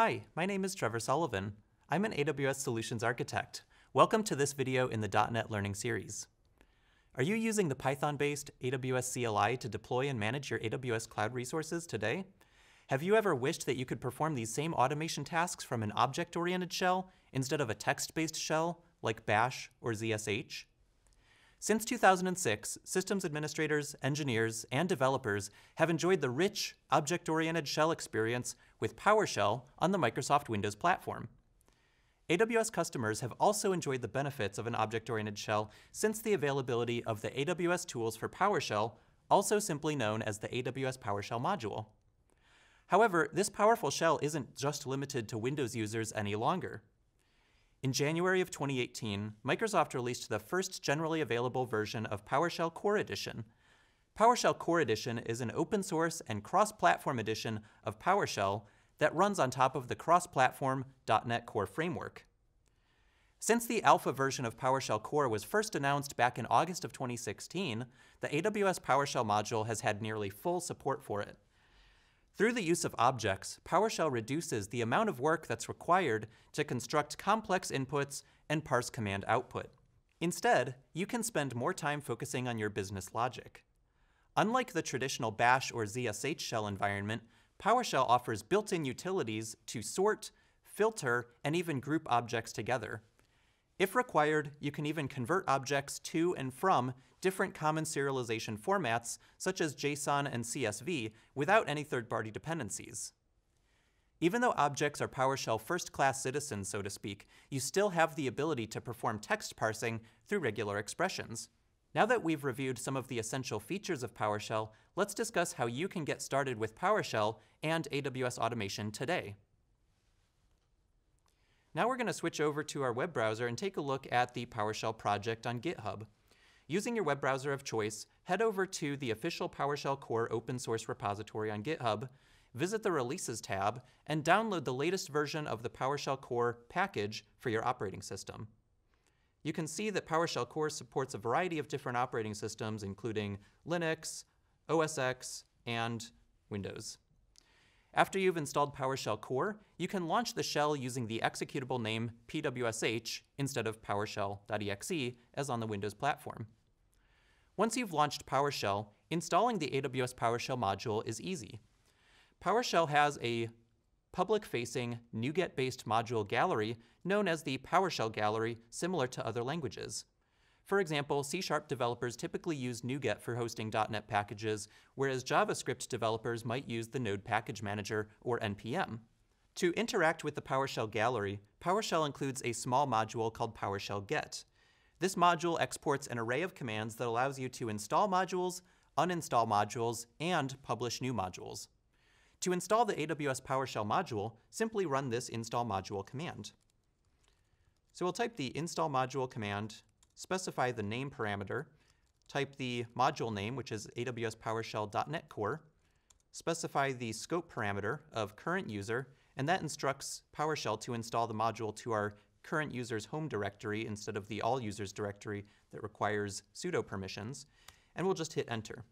Hi, my name is Trevor Sullivan. I'm an AWS Solutions Architect. Welcome to this video in the .NET Learning Series. Are you using the Python-based AWS CLI to deploy and manage your AWS cloud resources today? Have you ever wished that you could perform these same automation tasks from an object-oriented shell instead of a text-based shell like Bash or ZSH? Since 2006, systems administrators, engineers, and developers have enjoyed the rich, object-oriented shell experience with PowerShell on the Microsoft Windows platform. AWS customers have also enjoyed the benefits of an object-oriented shell since the availability of the AWS tools for PowerShell, also simply known as the AWS PowerShell module. However, this powerful shell isn't just limited to Windows users any longer. In January of 2018, Microsoft released the first generally available version of PowerShell Core Edition. PowerShell Core Edition is an open source and cross-platform edition of PowerShell that runs on top of the cross-platform .NET Core framework. Since the alpha version of PowerShell Core was first announced back in August of 2016, the AWS PowerShell module has had nearly full support for it. Through the use of objects, PowerShell reduces the amount of work that's required to construct complex inputs and parse command output. Instead, you can spend more time focusing on your business logic. Unlike the traditional Bash or ZSH shell environment, PowerShell offers built-in utilities to sort, filter, and even group objects together. If required, you can even convert objects to and from different common serialization formats, such as JSON and CSV, without any third-party dependencies. Even though objects are PowerShell first-class citizens, so to speak, you still have the ability to perform text parsing through regular expressions. Now that we've reviewed some of the essential features of PowerShell, let's discuss how you can get started with PowerShell and AWS automation today. Now we're going to switch over to our web browser and take a look at the PowerShell project on GitHub. Using your web browser of choice, head over to the official PowerShell Core open source repository on GitHub, visit the Releases tab, and download the latest version of the PowerShell Core package for your operating system. You can see that PowerShell Core supports a variety of different operating systems, including Linux, OS X, and Windows. After you've installed PowerShell Core, you can launch the shell using the executable name pwsh instead of PowerShell.exe as on the Windows platform. Once you've launched PowerShell, installing the AWS PowerShell module is easy. PowerShell has a public-facing NuGet-based module gallery known as the PowerShell Gallery, similar to other languages. For example, C-sharp developers typically use NuGet for hosting .NET packages, whereas JavaScript developers might use the Node Package Manager, or NPM. To interact with the PowerShell gallery, PowerShell includes a small module called PowerShell Get. This module exports an array of commands that allows you to install modules, uninstall modules, and publish new modules. To install the AWS PowerShell module, simply run this install module command. So we'll type the install module command specify the name parameter, type the module name, which is AWS PowerShell.NET Core, specify the scope parameter of current user, and that instructs PowerShell to install the module to our current user's home directory instead of the all users directory that requires sudo permissions, and we'll just hit enter.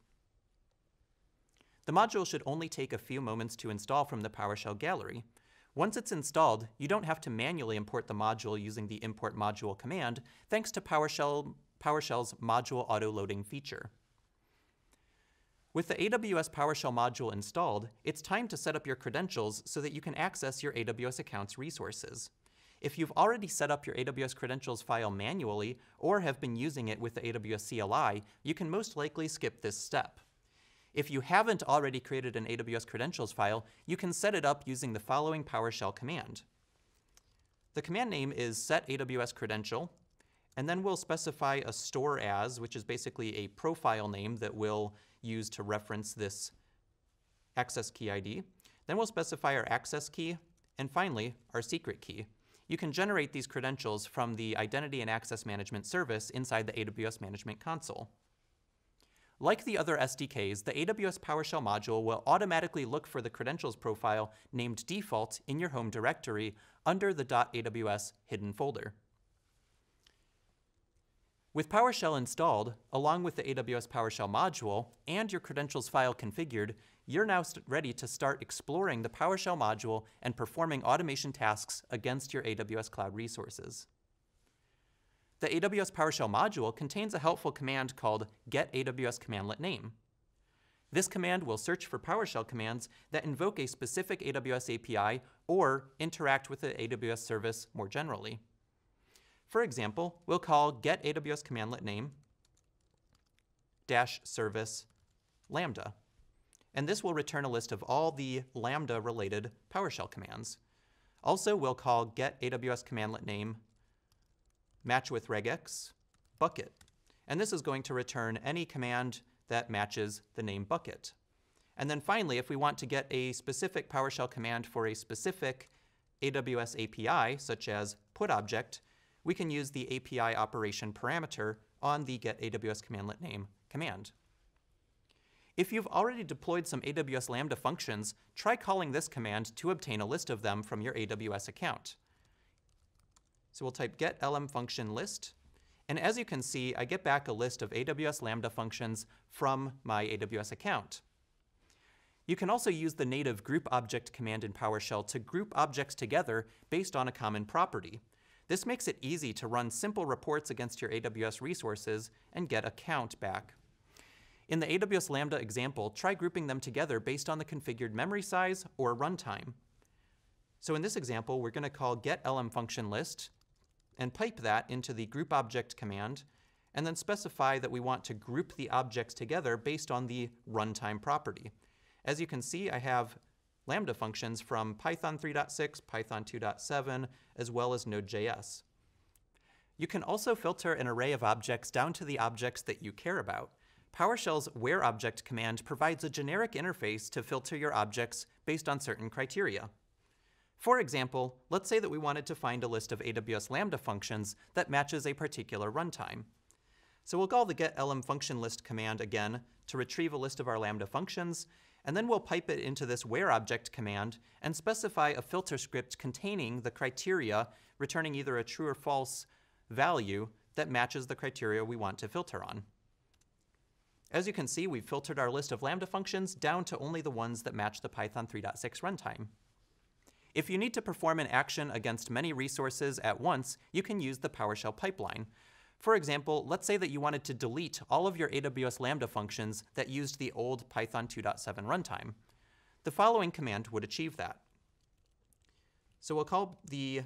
The module should only take a few moments to install from the PowerShell gallery, once it's installed, you don't have to manually import the module using the import module command, thanks to PowerShell, PowerShell's module autoloading feature. With the AWS PowerShell module installed, it's time to set up your credentials so that you can access your AWS account's resources. If you've already set up your AWS credentials file manually or have been using it with the AWS CLI, you can most likely skip this step. If you haven't already created an AWS credentials file, you can set it up using the following PowerShell command. The command name is set AWS credential, and then we'll specify a store as, which is basically a profile name that we'll use to reference this access key ID. Then we'll specify our access key, and finally, our secret key. You can generate these credentials from the Identity and Access Management service inside the AWS Management Console. Like the other SDKs, the AWS PowerShell module will automatically look for the credentials profile named default in your home directory under the .aws hidden folder. With PowerShell installed, along with the AWS PowerShell module and your credentials file configured, you're now ready to start exploring the PowerShell module and performing automation tasks against your AWS cloud resources. The AWS PowerShell module contains a helpful command called get AWS commandlet name. This command will search for PowerShell commands that invoke a specific AWS API or interact with the AWS service more generally. For example, we'll call get AWS commandlet name dash service lambda. And this will return a list of all the lambda related PowerShell commands. Also, we'll call get AWS commandlet name match with regex bucket. And this is going to return any command that matches the name bucket. And then finally, if we want to get a specific PowerShell command for a specific AWS API, such as put object, we can use the API operation parameter on the get AWS commandlet name command. If you've already deployed some AWS Lambda functions, try calling this command to obtain a list of them from your AWS account. So we'll type get lm function list, and as you can see, I get back a list of AWS Lambda functions from my AWS account. You can also use the native group object command in PowerShell to group objects together based on a common property. This makes it easy to run simple reports against your AWS resources and get a count back. In the AWS Lambda example, try grouping them together based on the configured memory size or runtime. So in this example, we're going to call getLM function list and pipe that into the group object command, and then specify that we want to group the objects together based on the runtime property. As you can see, I have Lambda functions from Python 3.6, Python 2.7, as well as Node.js. You can also filter an array of objects down to the objects that you care about. PowerShell's whereObject command provides a generic interface to filter your objects based on certain criteria. For example, let's say that we wanted to find a list of AWS Lambda functions that matches a particular runtime. So we'll call the getlm function list command again to retrieve a list of our Lambda functions, and then we'll pipe it into this where object command and specify a filter script containing the criteria returning either a true or false value that matches the criteria we want to filter on. As you can see, we've filtered our list of Lambda functions down to only the ones that match the Python 3.6 runtime. If you need to perform an action against many resources at once, you can use the PowerShell pipeline. For example, let's say that you wanted to delete all of your AWS Lambda functions that used the old Python 2.7 runtime. The following command would achieve that. So we'll call the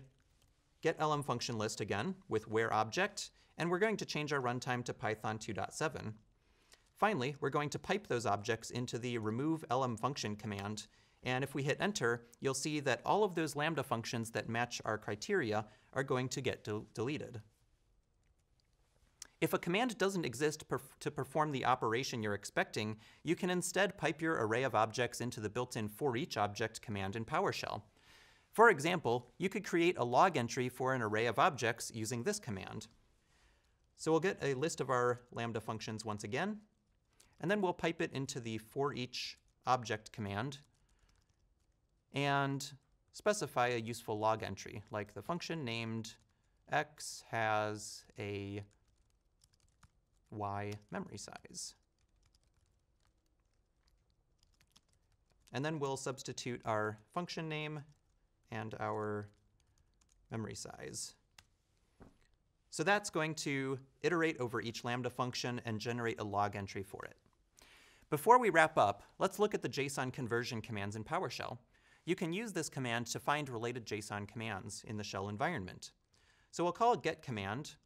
getlm function list again with whereObject, and we're going to change our runtime to Python 2.7. Finally, we're going to pipe those objects into the remove lm function command and if we hit enter, you'll see that all of those Lambda functions that match our criteria are going to get de deleted. If a command doesn't exist to perform the operation you're expecting, you can instead pipe your array of objects into the built-in for each object command in PowerShell. For example, you could create a log entry for an array of objects using this command. So we'll get a list of our Lambda functions once again, and then we'll pipe it into the for each object command and specify a useful log entry, like the function named x has a y memory size. And then we'll substitute our function name and our memory size. So that's going to iterate over each Lambda function and generate a log entry for it. Before we wrap up, let's look at the JSON conversion commands in PowerShell you can use this command to find related JSON commands in the shell environment. So we'll call a get command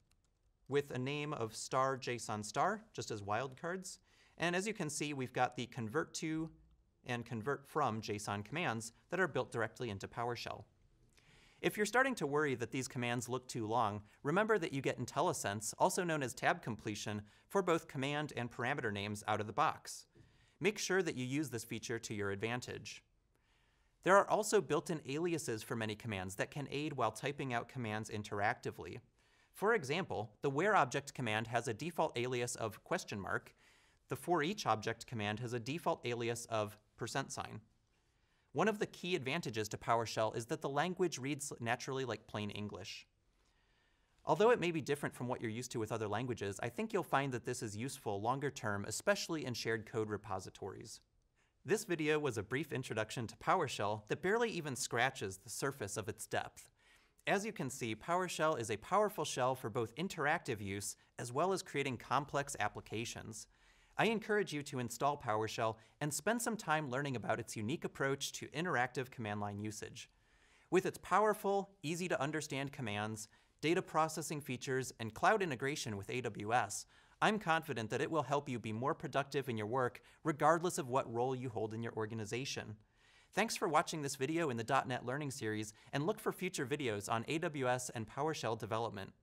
with a name of star JSON star, just as wildcards. And as you can see, we've got the convert to and convert from JSON commands that are built directly into PowerShell. If you're starting to worry that these commands look too long, remember that you get IntelliSense, also known as tab completion, for both command and parameter names out of the box. Make sure that you use this feature to your advantage. There are also built-in aliases for many commands that can aid while typing out commands interactively. For example, the where object command has a default alias of question mark. The for each forEachObject command has a default alias of percent sign. One of the key advantages to PowerShell is that the language reads naturally like plain English. Although it may be different from what you're used to with other languages, I think you'll find that this is useful longer term, especially in shared code repositories. This video was a brief introduction to PowerShell that barely even scratches the surface of its depth. As you can see, PowerShell is a powerful shell for both interactive use as well as creating complex applications. I encourage you to install PowerShell and spend some time learning about its unique approach to interactive command line usage. With its powerful, easy to understand commands, data processing features, and cloud integration with AWS, I'm confident that it will help you be more productive in your work regardless of what role you hold in your organization. Thanks for watching this video in the .NET Learning Series, and look for future videos on AWS and PowerShell development.